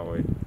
Ahoj.